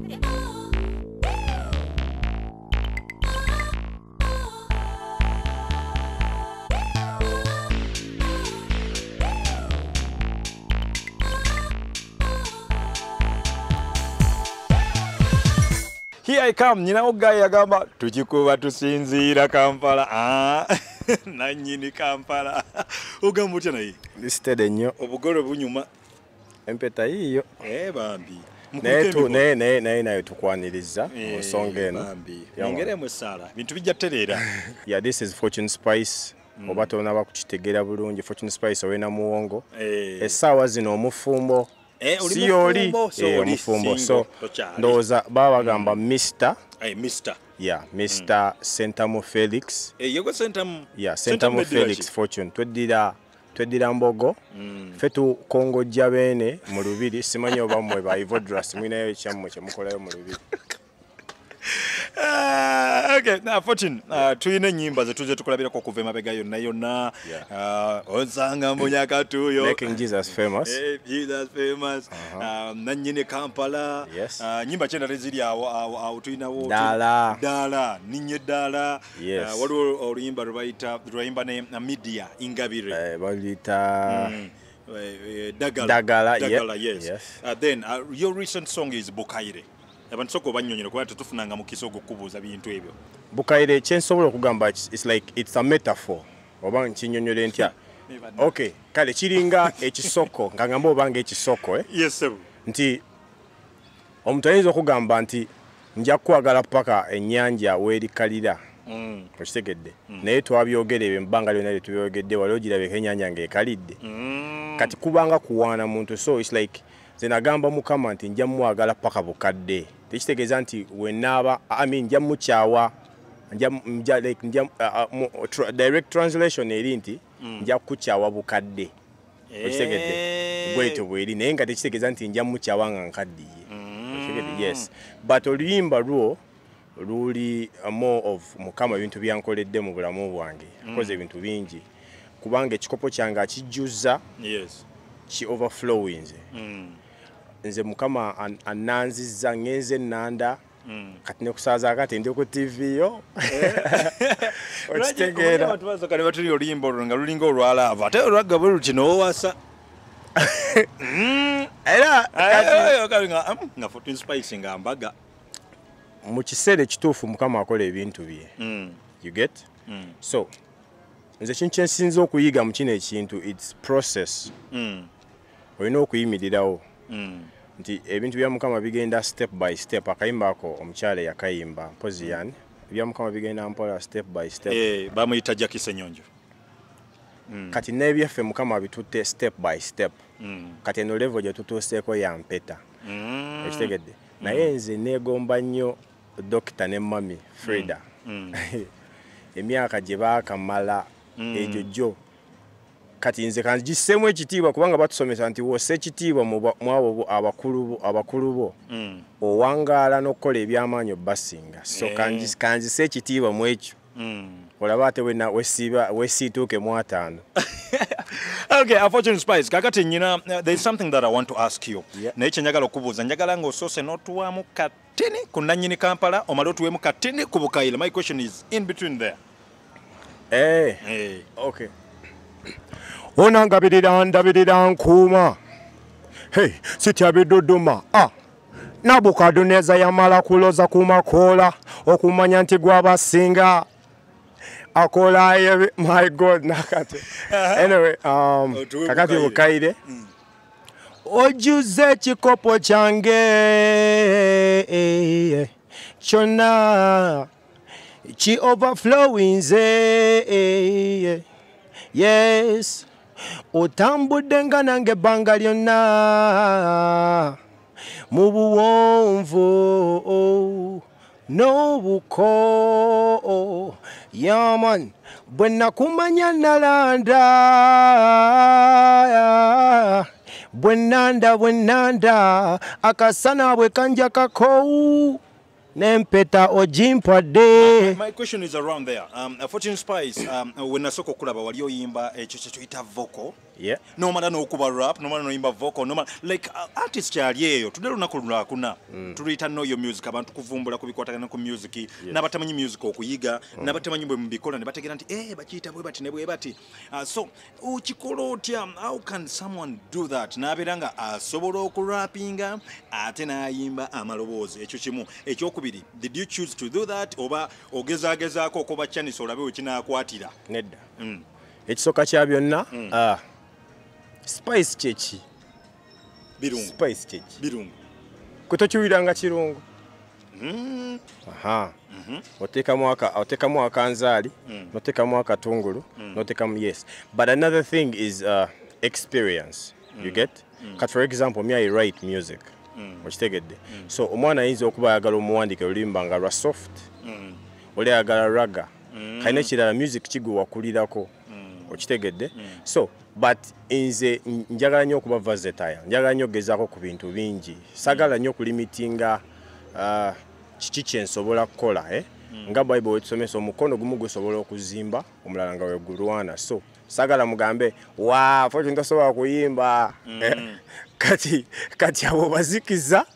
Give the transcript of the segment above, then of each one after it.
Here I come nyinawo gayi yagamba tukikuba tusinziira Kampala. Ah, nannyini Kampala. Ogamba otya naye? Lisitede nnyo obugole bunyuma. Empeta yiiyo. Eh, bambi naye naye tukwaniriza mu Eh, nsonga eno. Yongeremu essaala bintu bijja ttereera yeah this is fortune spice. Oba tonaba kukitegeera bulungi. Fortune spice owena muwongo. Eh, essaawa zino omufumbo. Si eh, oli omufumbo. so ndowooza baba bagamba eh, Mr. yeah mr sentamu felix. Yego sentamu felix fortune. Tweddira tweddira mbogo ffe tukongojja beene mu lubiri simanyi oba mmwe ba ivodras mwinayo ekyammwe kyemukolayo mu lubiri Ah, okay na fortune uh, tulina ennyimba zetuze tukulabirako okuva emabega yonna yonna Yeah. uh, onsanga munyakatuyo making jesus famous hey, Jesus famous uh, nannyini kampala Yes. uh, nyimba kyendala eziri awo awo awo tulinawo dala dala ninye dala Yes. uh, waliwo oluyimba lwebayita lwayimba ne na media ingabire Eh, baluyita Mm. Eh, eh, Dagala. Dagala, Dagala, yeah. yes. Yes. Uh, then uh, your recent song is Bukaire. Abantu sooka obanyonyera kuba tetufunanga mukisa ogwokubuuza bintu ebyo bukaire kyensobola okugamba its like its a metaphor oba nkinyonyole ntya okay kale kiringa ekisoko nga ngamba obanga ekisoko eh? yes sir. nti omuntu ayinza okugamba nti nja kukwagala paka ennyanja weerikalira Mm. okitegedde naye twabyogera ebyo mubanga lyonna lyetubyogedde wali ogirabeko ennyanja ng'ekalidde Mm. kati kubanga kuwaana muntu so its like nze nagamba mukama nti nja muwagala paka bukadde. Tekitegeeza nti wenaaba I mean, nja mukyawa uh, uh, direct translation eri nti nja kukyawa bukadde. Okitegedde Eh. bwetyo bweri naye nga tekitegeeza nti nja mukyawa nga nkaddiye. Mm. Okitegedde? yes. But oluyimba lwo luli uh, more of mukama ebintu byankoledde mu bulamu bwange. Akoze ebintu bingi. Kubanga ekikopo kyange akijjuza yes. ki overflowinze. Nze mukama an- ananzizza ngenze enanda Mm. kati nekusaaza akati ndi ku tv yo? Lwaki okitegeera abantu basooka ne batuli oluyimba olwo nga lulinga olwalaava? Ate olwagga bwe luti noowasa era kati nga fortune spice nga mbaga. Mu kiseera ekituufu mukama akola ebintu bye. Mm. you get? So nze kintu kyensinza okuyiga mu kino ekintu its process. Olina okuyimirirawo. Nti ebintu bya mukama bigenda step by step. Akayimba ako omukyala yakayimba mpozi yani? Ebya mukama bigenda mpola step by step. Eh, bamuyita jakisa enyonjo kati n'ebyaffe mukama abitutte step by step. Mm. kati eno levo gye tutuuseeko ya mpeta. Mm. ekitegedde. Naye nze neegomba nnyo dokita ne mami freda Mm. emyaka gye baakamala Mm. egyo gyo kati nze kangisseemu ekitiibwa kubanga batusomesa nti wossa ekitiibwa mu ba- mu abo bo- abakulu bo- Mm. owangaala n'okukola ebyamaanyi obbasinga so Eh. kangi- kanzise ekitiibwa mu ekyo Mm. olaba ate wesiituuke mu ataano okay unfortunate spice kakati nyina uh, there is something that i want to ask you Yeah. naye kyenjagala okubuuza njagala ng'osoose n'otuwaamu katini ku nannyini kampala omale otuweemu katini ku bukayire my question is in between there Eh, hey. okay. Onangabirira ndabirira nkuuma. Hey, sitya biduduma ah. nabukaduneza yamala kuloza ku makoola okumanya nti gwabasinga. Akola my god nakati. Anyway um, Otuwe kakati bukaire. ojuze ekikopo kyange. Kyonna ki overflowinze yes. Otambudde nga nange ebbanga lyonna. Mu buwonvu n'obuko yaman bwe nakumanya nalanda. Bwe nanda bwe nanda akasana bwe kanja kako n'empeta ogimpadde my question is around there. Um, fortune spice um, uh, we nasooka okulaba wali oyimba ekyo kyekyoyita vocal Yeah. nomala n'okuba rap nomala noyimba vocal nomala like uh, artist kyali eyo tudde lunaku lwakuna tuluyita noyo music abantu kuvumbula ku bikwatagana ku music. N'abatamanyi music okuyiga n'abatamanyi bwe mubikola ne bategeera nti eh bakiyita bwe bati ne bwe bati. Uh, so okikola otya? How can someone do that? N'abeera nga asobola okurapinga ate n'ayimba amaloboozi. Ekyo kimu. Ekyokubiri did you choose to do that oba ogezaagezaako okuba chanisa olabe we kinaakwatira? Nedda. Mm. ekisooka kya byonna ah, spice kyeki birungu. Spice kyeki birungu. Kwe tokiwuliranga kirungu. Mm. aha. Otekamu aka- mwaka akanzaali noteekamu akatungulu notekamu yes. But another thing is uh, experience. You get? Kat for example me i write music. Okitegedde so omwana ayinza okuba ayagala omuwandika oluyimba nga lwa soft. Oli ayagala raga. Kalina ekirala music kigwe wakulirako okitegedde so but nze njagala nnyo okuba versatile. Njagala nnyo okugezaako ku bintu bingi. Sagala nnyo okulimitinga ah, kiki kyensobola kukola eh? nga bible wetusomesa omukono gumu gusobola okuzimba omulala nga wegulwana so sagala mugambe wa foti ntosobola kuyimba. Eh, kati kati abo bazikiza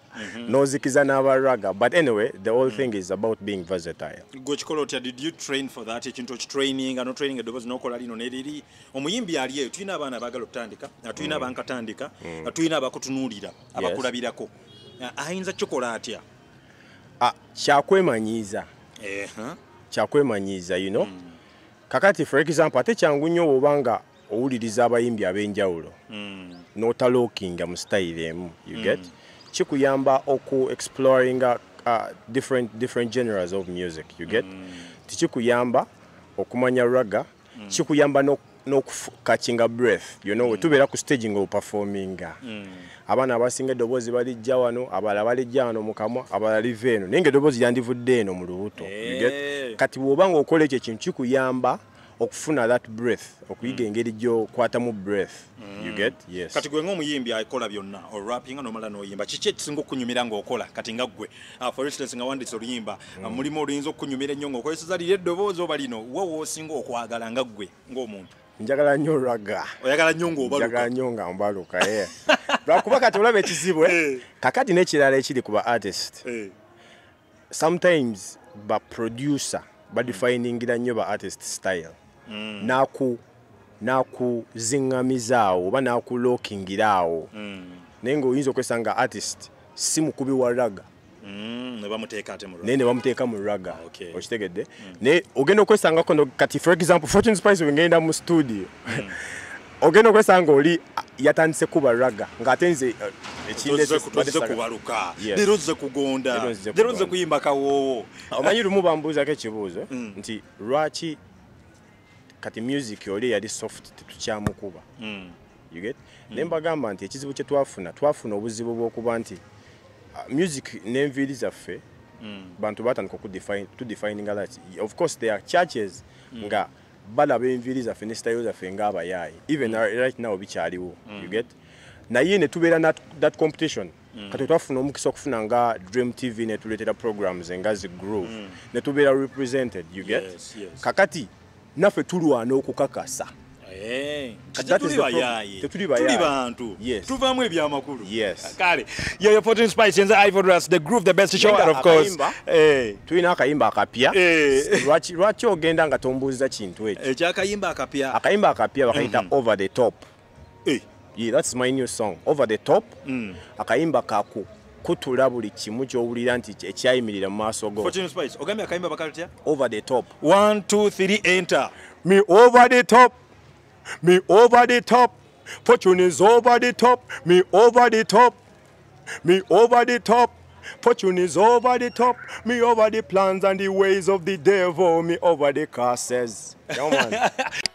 nozikiza n'abaraga. But anyway the whole thing is about being versatile. Gwe kikola otya? Did you train for that? Ekintu okitraininga notraining eddoboozi nokola lino neriri omuyimbi ali eyo tulina abaana abaagala okutandika tulina abankatandika ah, tulina abakutunuulira abakulabirako. Ayinza kikola atya? Ah, kyakwemanyiiza. Kyakwemanyiiza you know? Kakati for example ate kyangu nnyo bwoba nga owuliriza abayimbi ab'enjawulo Mm. n'otalookinga mu style emu you get kikuyamba oku exploringa uh, different, different genres of music you get? Tikikuyamba okumanya raga kikuyamba no- n'okukakinga breath you know wetubeera ku stage nga operforminga abaana abasinga eddoboozi balijja wano abalala balijja wano mu kamwa abalala liva eno. Naye nga eddoboozi lyandivudde eno mu lubuto get? Eh. kati bw'oba nga okola ekyo ekintu kikuyamba okufuna that breath okuyiga engeri gy'okwatamu breath. You get? Yes. Kati gwe ng'omuyimbi akola byonna orapinga nomala noyimba kiki ekisinga okunyumira ng'okola? Kati nga ggwe Ah, for instance nga wanditse oluyimba ah, mulimu oluyinza okunyumira ennyo ng'okozeseza liri eddoboozi oba lino? We woosinga okwagala nga ggwe ng'omuntu. Njagala nnyo raga oyagala nnyo ng'obaluka. Njagala nnyo nga mbaluka ye lwakuba kati olaba ekizibu? Eh. kakati n'ekirala ekiri ku ba artist. Eh. sometimes ba producer badefiningira nnyo ba artist style naku nakuziŋŋamizaawo oba nakulookingira awo naye ngaoyinza okwesanga artist si mukubi wa raga. Mm, naye ne bamuteeka mu raga. Okay. okitegedde? Naye ogenda okwesangako kati for example fortune spice wengenda mu studio. Ogenda okwesanga oli yatandise kuba raga ng'ate nze tozze batesaga- kubaluka. Leero zze kugonda Leero kugonda. kuyimba kawoowo. Omanyi lumu bambuuzako ekibuuzo? Mm. nti lwaki kati music oli yali soft tetukyamukuba. Mm. you get? Naye mbagamba nti ekizibu kye twafuna twafuna obuzibu bw'okuba nti uh, music n'enviiri zaffe bantu batandika okutudefininga that. Of course there are churches nga balaba enviiri zaffe ne style zaffe ng'abayaayi. Even right now bikyaliwo. You get? Naye ne tubeera na that competition. Kati twafuna omukisa okufuna nga dream tv netuleetera programs nga zi groove. Ne tubeera represented you get? Yes, yes. Naffe tulwana okukakasa. Eh, Tetuli bantu. Tuvaamu ebyamakulu kale yoyo fortune spice yenza ivoras the groove the best show of course eh. Tulina akayimba akapya. Eh. lwaki ogenda nga tombuuza kintu ekyo? Ekyakayimba akapya. Akayimba akapya bakayita over the top. Yeah, that's my new song over the top. Mm. akayimba kaku kutula buli kimu kyowulira nti ekyayimirira mu maaso go. Fortune spice ogambye akayimba bakatya over the top. 1 2 3 enter. Me over the top. Me over the top. Fortune is over the top. Me over the top. Me over the top. Fortune is over the top. Me over the plans and the ways of the devil. Me over the curses. Yeah, man.